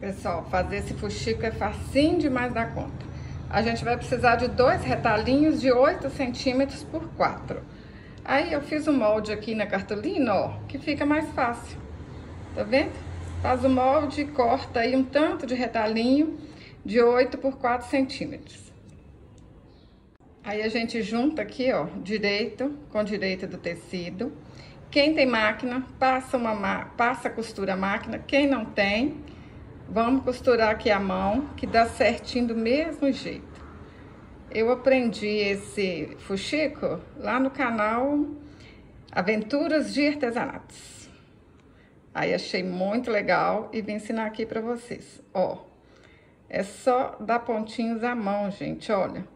Pessoal, fazer esse fuxico é facinho demais da conta. A gente vai precisar de dois retalhinhos de 8 centímetros por 4. Aí eu fiz o molde aqui na cartolina, ó, que fica mais fácil. Tá vendo? Faz o molde corta aí um tanto de retalhinho de 8 por 4 centímetros. Aí a gente junta aqui, ó, direito com direito do tecido. Quem tem máquina, passa, uma, passa costura a máquina. Quem não tem, Vamos costurar aqui a mão, que dá certinho do mesmo jeito. Eu aprendi esse fuxico lá no canal Aventuras de Artesanatos. Aí achei muito legal e vim ensinar aqui pra vocês. Ó, é só dar pontinhos à mão, gente, olha.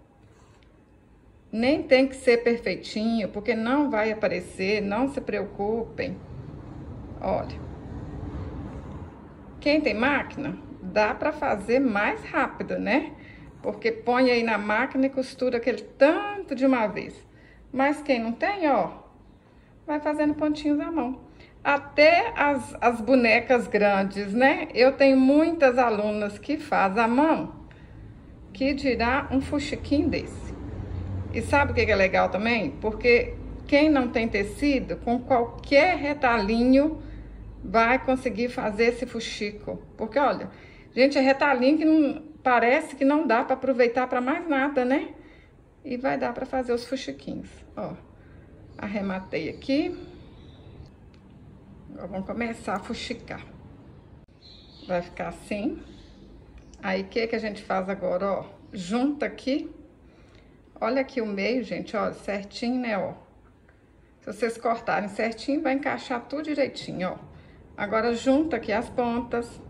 Nem tem que ser perfeitinho, porque não vai aparecer, não se preocupem. Olha. Quem tem máquina, dá para fazer mais rápido, né? Porque põe aí na máquina e costura aquele tanto de uma vez. Mas quem não tem, ó, vai fazendo pontinhos à mão. Até as, as bonecas grandes, né? Eu tenho muitas alunas que fazem à mão, que dirá um fuxiquinho desse. E sabe o que é legal também? Porque quem não tem tecido, com qualquer retalhinho, vai conseguir fazer esse fuxico. Porque, olha, gente, é retalhinho que não, parece que não dá para aproveitar para mais nada, né? E vai dar para fazer os fuxiquinhos, ó. Arrematei aqui. Agora vamos começar a fuxicar. Vai ficar assim. Aí, o que que a gente faz agora, ó? Junta aqui. Olha aqui o meio, gente, ó, certinho, né, ó. Se vocês cortarem certinho, vai encaixar tudo direitinho, ó. Agora, junta aqui as pontas.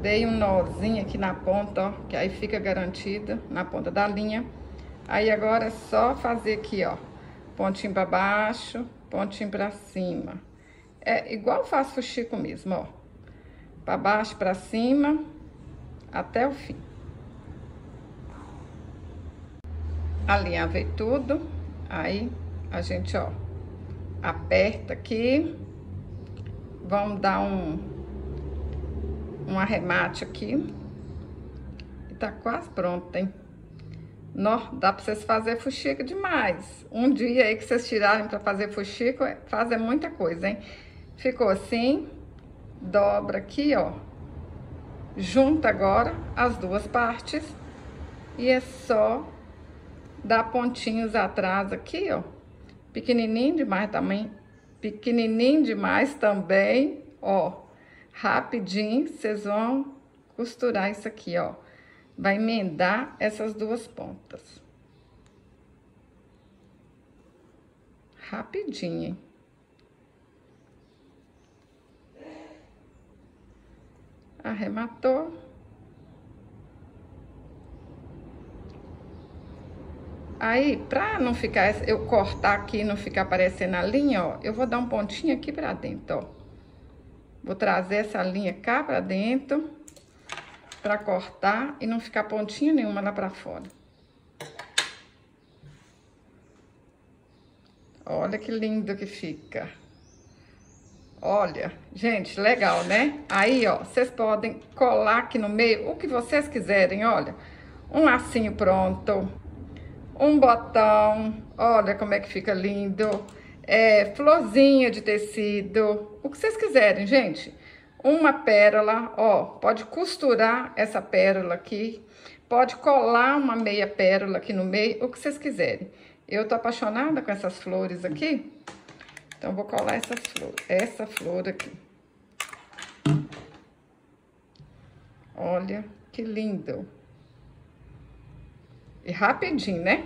Dei um nozinho aqui na ponta, ó, que aí fica garantida na ponta da linha. Aí, agora é só fazer aqui, ó, pontinho pra baixo, pontinho pra cima. É igual faço fuxico mesmo, ó. Pra baixo, pra cima, até o fim. Alinhavei tudo, aí a gente, ó, aperta aqui Vamos dar um, um arremate aqui. E tá quase pronto, hein? Nó, dá pra vocês fazer fuxico demais. Um dia aí que vocês tirarem pra fazer fuxico, é, fazer muita coisa, hein? Ficou assim, dobra aqui, ó. Junta agora as duas partes. E é só dar pontinhos atrás aqui, ó. Pequenininho demais também, pequenininho demais também, ó. Rapidinho, vocês vão costurar isso aqui, ó. Vai emendar essas duas pontas. Rapidinho, hein? Arrematou. Aí, pra não ficar, eu cortar aqui e não ficar aparecendo a linha, ó, eu vou dar um pontinho aqui pra dentro, ó. Vou trazer essa linha cá pra dentro, pra cortar e não ficar pontinha nenhuma lá pra fora. Olha que lindo que fica. Olha, gente, legal, né? Aí, ó, vocês podem colar aqui no meio o que vocês quiserem, olha. Um lacinho pronto, um botão, olha como é que fica lindo, é, florzinha de tecido, o que vocês quiserem, gente. Uma pérola, ó, pode costurar essa pérola aqui, pode colar uma meia pérola aqui no meio, o que vocês quiserem. Eu tô apaixonada com essas flores aqui, então vou colar essas flores, essa flor aqui. Olha que lindo. E rapidinho, né?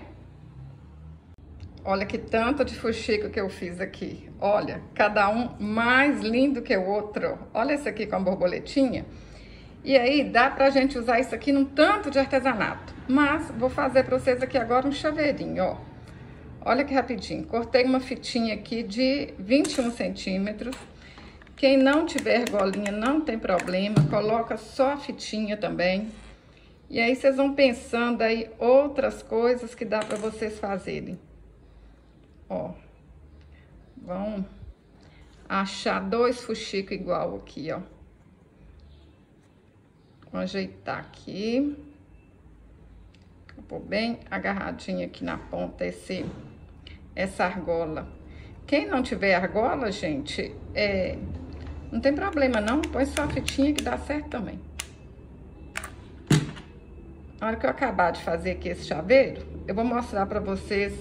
Olha que tanto de fuxico que eu fiz aqui. Olha, cada um mais lindo que o outro. Olha esse aqui com a borboletinha. E aí, dá pra gente usar isso aqui num tanto de artesanato. Mas, vou fazer pra vocês aqui agora um chaveirinho, ó. Olha que rapidinho. Cortei uma fitinha aqui de 21 centímetros. Quem não tiver golinha, não tem problema. Coloca só a fitinha também. E aí, vocês vão pensando aí outras coisas que dá pra vocês fazerem. Ó, vão achar dois fuxicos igual aqui, ó. Vou ajeitar aqui. Vou bem agarradinho aqui na ponta esse, essa argola. Quem não tiver argola, gente, é, não tem problema não. Põe só a fitinha que dá certo também. Na hora que eu acabar de fazer aqui esse chaveiro, eu vou mostrar pra vocês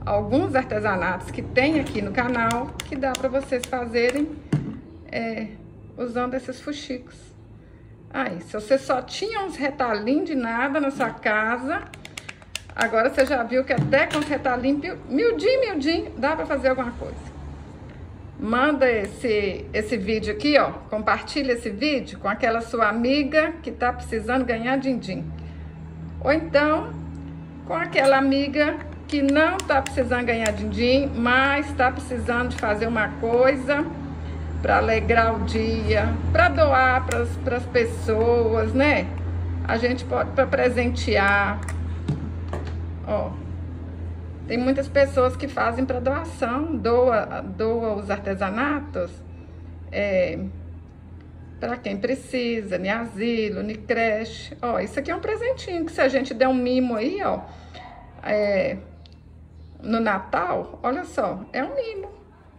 alguns artesanatos que tem aqui no canal que dá pra vocês fazerem é, usando esses fuxicos. Aí, se você só tinha uns retalhinhos de nada na sua casa, agora você já viu que até com os retalhinhos miudinho, miudinho, dá pra fazer alguma coisa. Manda esse, esse vídeo aqui, ó, compartilha esse vídeo com aquela sua amiga que tá precisando ganhar din-din. Ou então, com aquela amiga que não tá precisando ganhar din-din, mas tá precisando de fazer uma coisa para alegrar o dia, para doar para as pessoas, né? A gente pode para presentear. Ó. Tem muitas pessoas que fazem para doação, doa, doa os artesanatos é, para quem precisa, em asilo, em creche. Ó, isso aqui é um presentinho que se a gente der um mimo aí, ó, é, no Natal, olha só, é um mimo.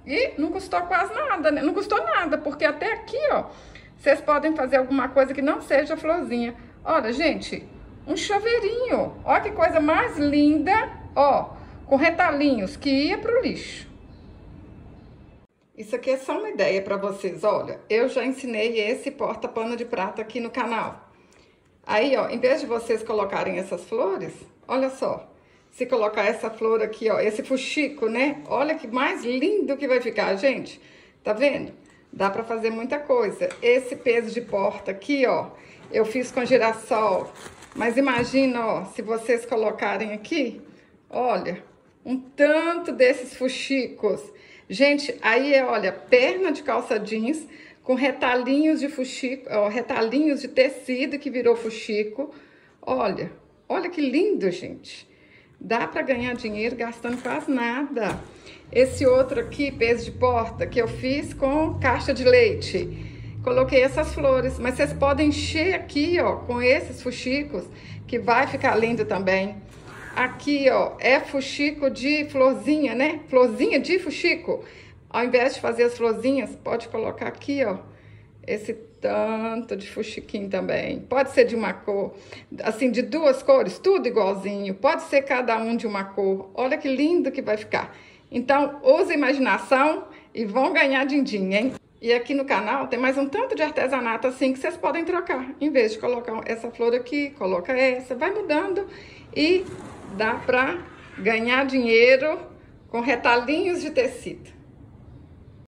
E não custou quase nada, né? Não custou nada, porque até aqui, ó, vocês podem fazer alguma coisa que não seja florzinha. Olha, gente, um chaveirinho. Olha que coisa mais linda, ó, com retalhinhos que ia pro lixo. Isso aqui é só uma ideia para vocês. Olha, eu já ensinei esse porta-pano de prata aqui no canal. Aí, ó, em vez de vocês colocarem essas flores, olha só, se colocar essa flor aqui, ó, esse fuxico, né? Olha que mais lindo que vai ficar, gente. Tá vendo? Dá pra fazer muita coisa. Esse peso de porta aqui, ó, eu fiz com girassol. Mas imagina, ó, se vocês colocarem aqui, olha, um tanto desses fuxicos. Gente, aí é, olha, perna de calça jeans com retalhinhos de fuxico, ó, retalhinhos de tecido que virou fuxico. Olha, olha que lindo, gente. Dá para ganhar dinheiro gastando quase nada. Esse outro aqui, peso de porta, que eu fiz com caixa de leite. Coloquei essas flores, mas vocês podem encher aqui, ó, com esses fuxicos, que vai ficar lindo também. Aqui, ó, é fuxico de florzinha, né? Florzinha de fuxico. Ao invés de fazer as florzinhas, pode colocar aqui, ó, esse tanto de fuxiquim também. Pode ser de uma cor, assim, de duas cores, tudo igualzinho. Pode ser cada um de uma cor. Olha que lindo que vai ficar. Então, use a imaginação e vão ganhar din-din, hein? E aqui no canal tem mais um tanto de artesanato assim que vocês podem trocar. Em vez de colocar essa flor aqui, coloca essa. Vai mudando e dá pra ganhar dinheiro com retalhinhos de tecido.